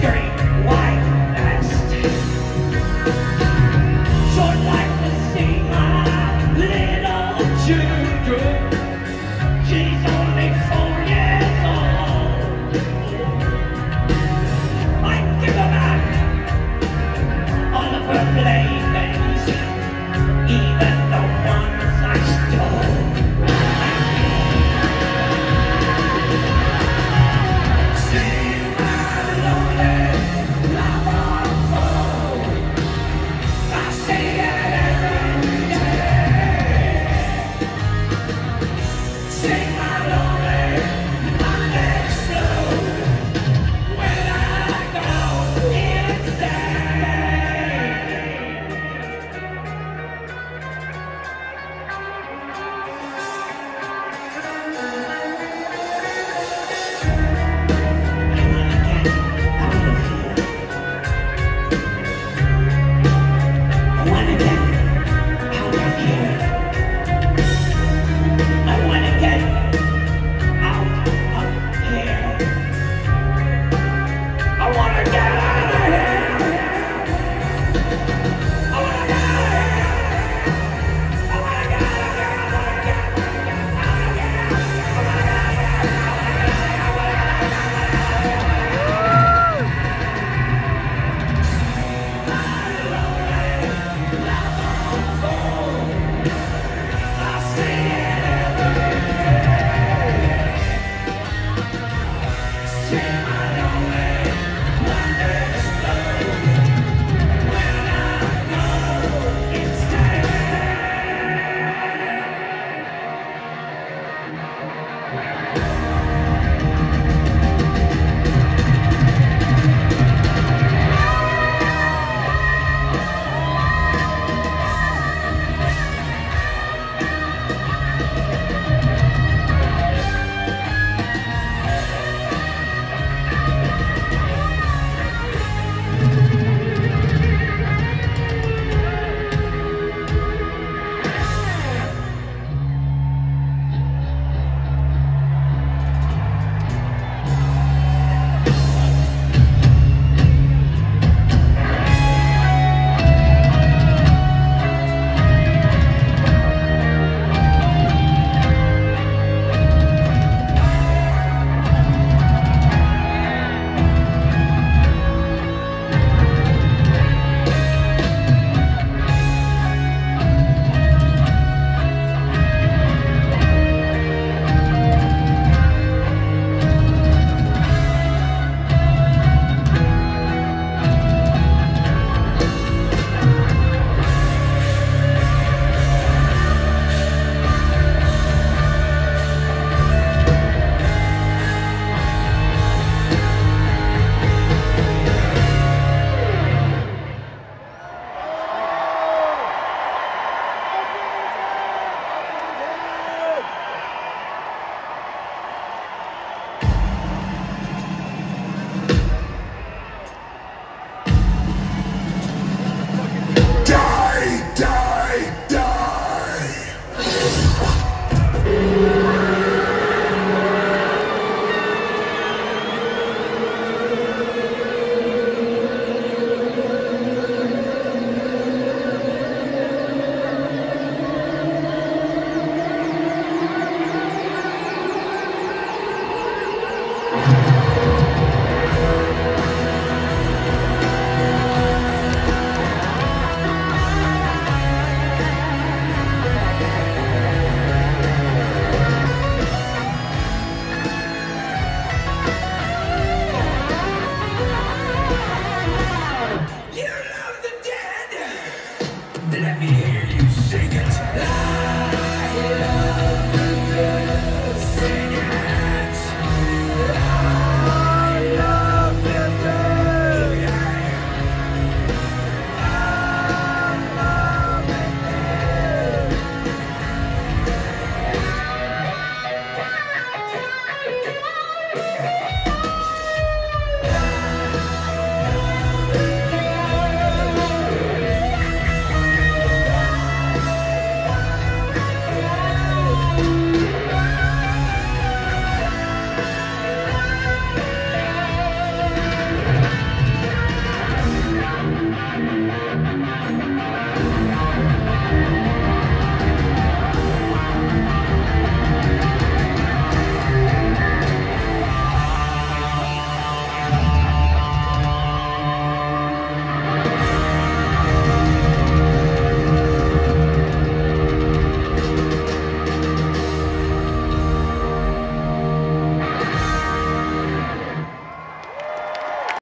victory!